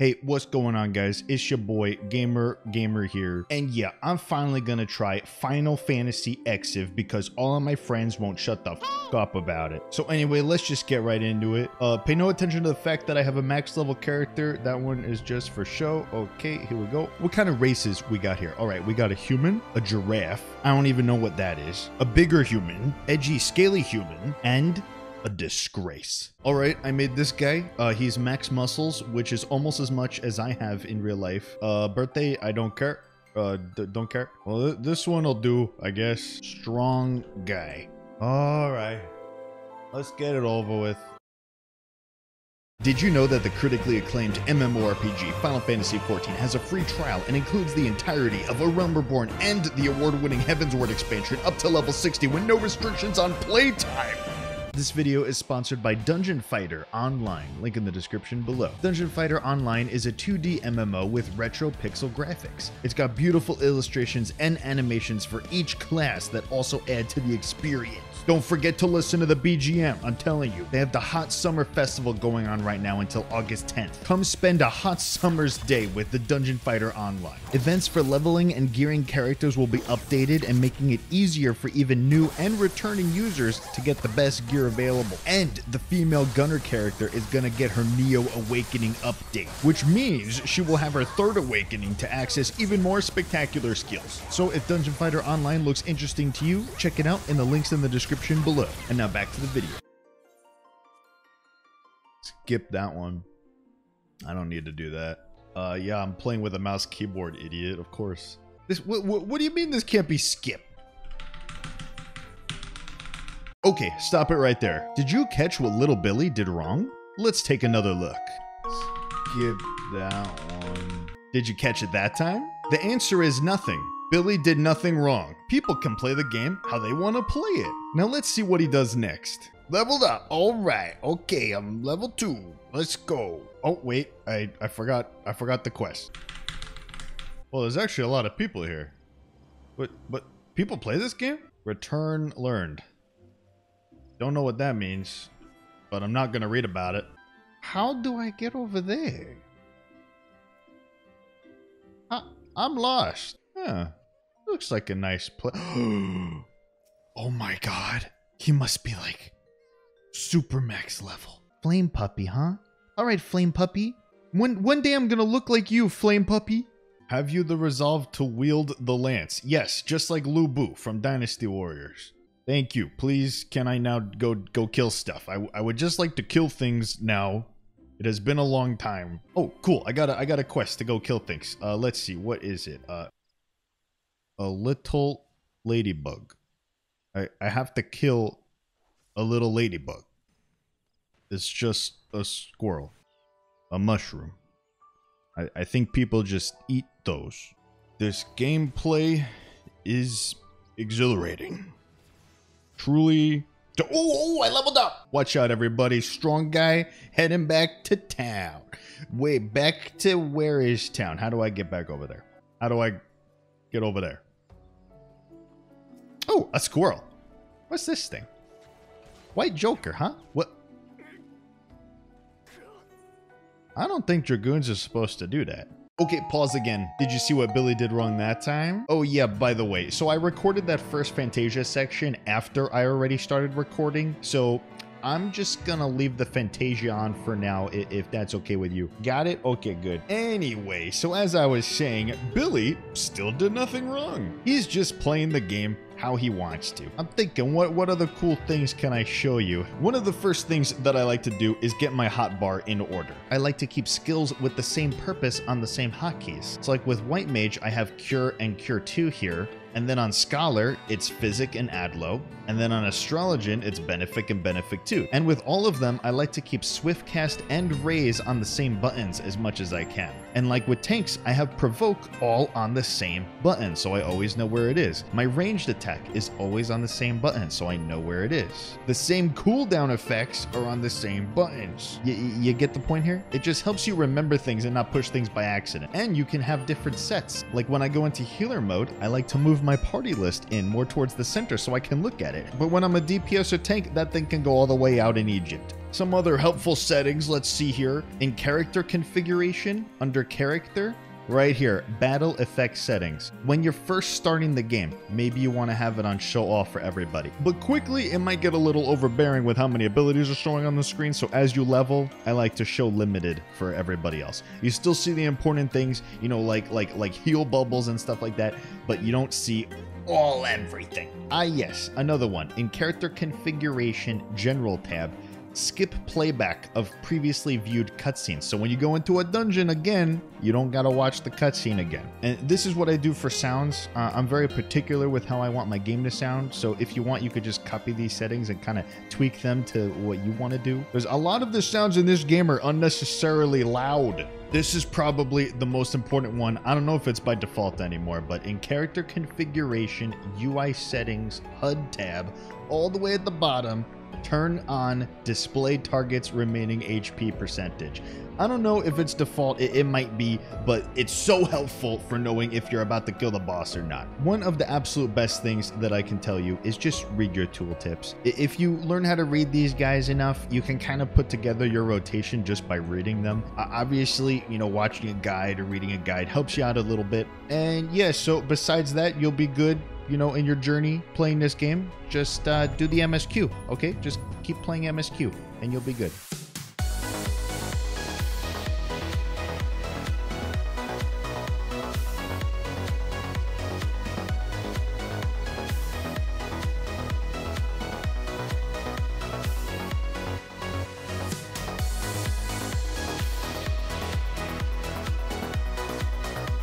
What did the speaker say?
Hey, what's going on guys? It's your boy Gamer Gamer here. And yeah, I'm finally gonna try Final Fantasy Exiv because all of my friends won't shut the f up about it. So anyway, let's just get right into it. Uh, pay no attention to the fact that I have a max level character. That one is just for show. Okay, here we go. What kind of races we got here? All right, we got a human, a giraffe. I don't even know what that is. A bigger human, edgy, scaly human, and a disgrace. All right, I made this guy. Uh, he's max muscles, which is almost as much as I have in real life. Uh, birthday, I don't care. Uh, don't care. Well, th this one will do, I guess. Strong guy. All right, let's get it over with. Did you know that the critically acclaimed MMORPG Final Fantasy XIV has a free trial and includes the entirety of A Realm Reborn and the award-winning Heavensward expansion up to level 60 with no restrictions on playtime? This video is sponsored by Dungeon Fighter Online, link in the description below. Dungeon Fighter Online is a 2D MMO with retro pixel graphics. It's got beautiful illustrations and animations for each class that also add to the experience. Don't forget to listen to the BGM, I'm telling you. They have the Hot Summer Festival going on right now until August 10th. Come spend a hot summer's day with the Dungeon Fighter Online. Events for leveling and gearing characters will be updated and making it easier for even new and returning users to get the best gear available. And the female gunner character is gonna get her Neo Awakening update, which means she will have her third awakening to access even more spectacular skills. So if Dungeon Fighter Online looks interesting to you, check it out in the links in the description below. And now back to the video. Skip that one. I don't need to do that. Uh, yeah, I'm playing with a mouse keyboard, idiot, of course. This, what, what, what do you mean this can't be skipped? Okay, stop it right there. Did you catch what little Billy did wrong? Let's take another look. Skip that one. Did you catch it that time? The answer is nothing. Billy did nothing wrong. People can play the game how they want to play it. Now let's see what he does next. Leveled up. All right. Okay, I'm level 2. Let's go. Oh, wait. I I forgot I forgot the quest. Well, there's actually a lot of people here. But but people play this game? Return learned. Don't know what that means, but I'm not going to read about it. How do I get over there? I, I'm lost. Huh. Looks like a nice place. oh my god. He must be like super max level. Flame puppy, huh? Alright, flame puppy. One one day I'm gonna look like you, flame puppy. Have you the resolve to wield the lance? Yes, just like Lu Bu from Dynasty Warriors. Thank you. Please, can I now go go kill stuff? I, I would just like to kill things now. It has been a long time. Oh, cool. I got a I got a quest to go kill things. Uh, let's see. What is it? Uh, a little ladybug. I I have to kill a little ladybug. It's just a squirrel, a mushroom. I I think people just eat those. This gameplay is exhilarating truly. To, oh, oh, I leveled up. Watch out, everybody. Strong guy heading back to town. Wait, back to where is town? How do I get back over there? How do I get over there? Oh, a squirrel. What's this thing? White Joker, huh? What? I don't think Dragoons are supposed to do that. Okay, pause again. Did you see what Billy did wrong that time? Oh yeah, by the way, so I recorded that first Fantasia section after I already started recording, so I'm just gonna leave the Fantasia on for now, if that's okay with you. Got it? Okay, good. Anyway, so as I was saying, Billy still did nothing wrong. He's just playing the game how he wants to. I'm thinking, what, what other cool things can I show you? One of the first things that I like to do is get my hotbar in order. I like to keep skills with the same purpose on the same hotkeys. So like with White Mage, I have Cure and Cure 2 here, and then on Scholar, it's Physic and Adlo. And then on Astrologian, it's Benefic and Benefic 2. And with all of them, I like to keep Swiftcast and Raise on the same buttons as much as I can. And like with tanks, I have Provoke all on the same button, so I always know where it is. My ranged attack is always on the same button, so I know where it is. The same cooldown effects are on the same buttons. Y you get the point here? It just helps you remember things and not push things by accident. And you can have different sets. Like when I go into healer mode, I like to move my party list in more towards the center so I can look at it. But when I'm a DPS or tank, that thing can go all the way out in Egypt. Some other helpful settings, let's see here. In character configuration, under character, right here, battle effect settings. When you're first starting the game, maybe you want to have it on show off for everybody. But quickly, it might get a little overbearing with how many abilities are showing on the screen. So as you level, I like to show limited for everybody else. You still see the important things, you know, like like like heal bubbles and stuff like that, but you don't see all everything. Ah yes, another one. In character configuration general tab, skip playback of previously viewed cutscenes. So when you go into a dungeon again, you don't gotta watch the cutscene again. And this is what I do for sounds. Uh, I'm very particular with how I want my game to sound. So if you want, you could just copy these settings and kind of tweak them to what you want to do. Because a lot of the sounds in this game are unnecessarily loud. This is probably the most important one. I don't know if it's by default anymore, but in character configuration, UI settings, HUD tab, all the way at the bottom, turn on display targets remaining HP percentage. I don't know if it's default, it, it, might be, but it's so helpful for knowing if you're about to kill the boss or not. One of the absolute best things that I can tell you is just read your tooltips. If you learn how to read these guys enough, you can kind of put together your rotation just by reading them. Obviously, you know, watching a guide or reading a guide helps you out a little bit. And yeah, so besides that, you'll be good you know, in your journey playing this game, just uh, do the MSQ, okay? Just keep playing MSQ and you'll be good.